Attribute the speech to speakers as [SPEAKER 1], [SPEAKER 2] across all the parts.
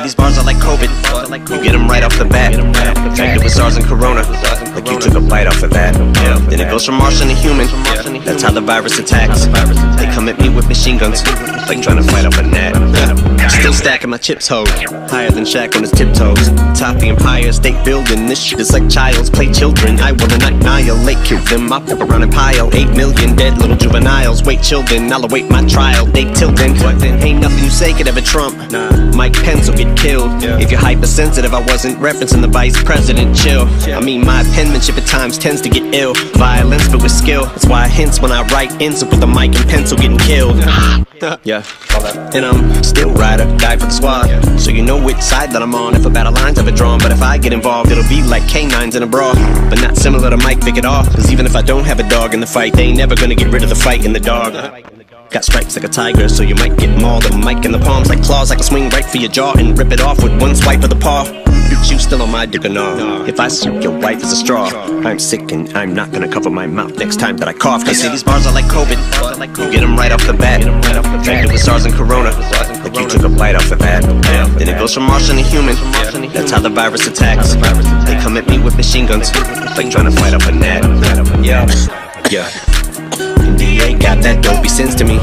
[SPEAKER 1] these bars are like COVID. You get them right off the bat. Infected with SARS and Corona. You took a bite off of that. Then it goes from Martian to human. That's how the virus attacks. They come at me with machine guns. Like trying to fight off a net. Still stacking my chips, ho. Higher than Shaq on his tiptoes. Top the Empire State Building. This shit is like child's play children. I will annihilate, kill them. I pop around and pile. Eight million dead little juveniles. Wait, children. I'll await my trial. They tilting. Ain't nothing you say could ever trump. Mike Pence will get killed. If you're hypersensitive, I wasn't referencing the vice president. Chill. I mean, my penmanship at times tends to get ill. Violence, but with skill. That's why I hints when I write ends up with the mic and pencil getting killed. yeah. And I'm still rider, die for the squad. So you know which side that I'm on if a battle line's ever drawn. But if I get involved, it'll be like canines in a brawl. But not similar to Mike Vick at all. Cause even if I don't have a dog in the fight, they ain't never gonna get rid of the fight in the dog. Got stripes like a tiger, so you might get mauled. A mic in the palms like claws, I can swing right for your jaw and rip it off with one swipe of the paw. Bitch, you still on my dick or no? If I suck your wife as a straw, I'm sick and I'm not gonna cover my mouth next time that I cough. Cause see, these bars are like COVID. You get them right off the bat. Infected with SARS and Corona. Like you took a bite off of that. Then it goes from Martian to human. That's how the virus attacks. They come at me with machine guns. Like trying to fight off a net. Yeah, yeah. DA got that dopey sense to me.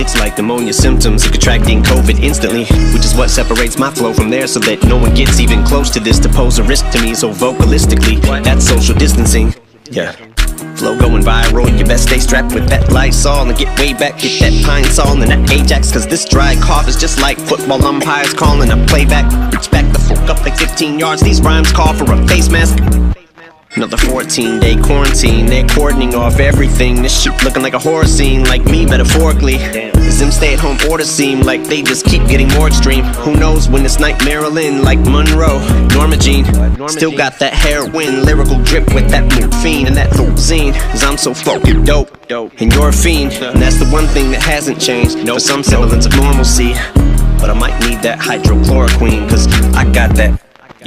[SPEAKER 1] It's like pneumonia symptoms of contracting COVID instantly, which is what separates my flow from theirs so that no one gets even close to this to pose a risk to me. So vocalistically, that's social distancing. Yeah. Flow going viral, you best stay strapped with that Lysol and get way back, get that Pine-Sol and that Ajax, cause this dry cough is just like football umpires calling a playback. Reach back the fuck up like 15 yards, these rhymes call for a face mask. Another 14 day quarantine, they're cordoning off everything. This shit looking like a horror scene, like me metaphorically. Cause them stay at home orders seem like they just keep getting more extreme. Who knows when it's night Marilyn, like Monroe, Norma Jean. Still got that heroin, lyrical drip with that morphine and that zine. Cause I'm so fucking dope, dope. and you're a fiend. And that's the one thing that hasn't changed. For some semblance of normalcy. But I might need that hydroxychloroquine, cause I got that.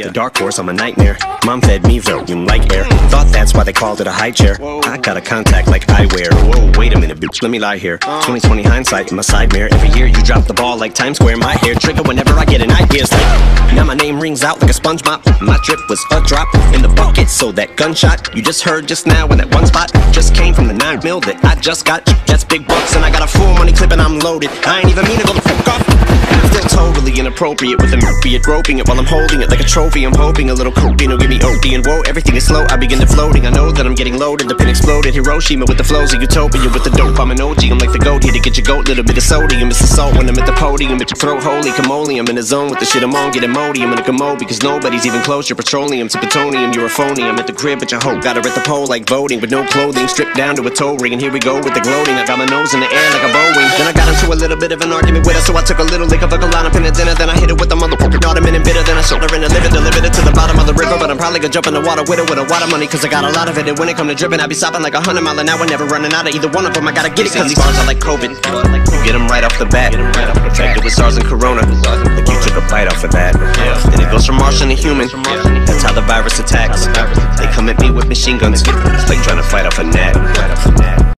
[SPEAKER 1] The dark horse, I'm a nightmare. Mom fed me Valium like air. Thought that's why they called it a high chair. I got a contact like eyewear. Whoa, wait a minute, bitch, let me lie here. Uh. 2020 hindsight in my side mirror. Every year you drop the ball like Times Square. My hair trigger whenever I get an idea. Like, now my name rings out like a sponge mop. My drip was a drop in the bucket. So that gunshot you just heard just now in that one spot just came from the 9 mil that I just got. That's big bucks and I got a full money clip and I'm loaded. I ain't even mean to go the fuck off. Still totally inappropriate with an opiate groping it while I'm holding it like a trophy. I'm hoping a little cocaine will give me OD and whoa, everything is slow. I begin to floating. I know that I'm getting loaded. The pin exploded. Hiroshima with the flows of utopia with the dope. I'm an OG. I'm like the goat here to get your goat. Little bit of sodium. It's the salt when I'm at the podium. It's your throat holy camole. I'm in the zone with the shit I'm on. Get emody. I'm in a commode because nobody's even close. You're petroleum to plutonium. You're a phony. I'm at the crib but your hope. Got her at the pole like voting with no clothing. Stripped down to a toe ring. And here we go with the gloating. I got my nose in the air like a Boeing. Little bit of an argument with her, so I took a little lick of a line up in a dinner. Then I hit it with a motherfucking ottoman and bitter. Then I sold her in a liver, delivered it to the bottom of the river. But I'm probably gonna jump in the water with it with a water money, cause I got a lot of it. And when it come to dripping, I be stopping like a hundred mile an hour, never running out of either one of them. I gotta get it, cause these bars are like COVID. You get them right off the bat. Infected with SARS and Corona. Like you took a bite off of that. Then it goes from Martian to human. That's how the virus attacks. They come at me with machine guns. It's like trying to fight off a net.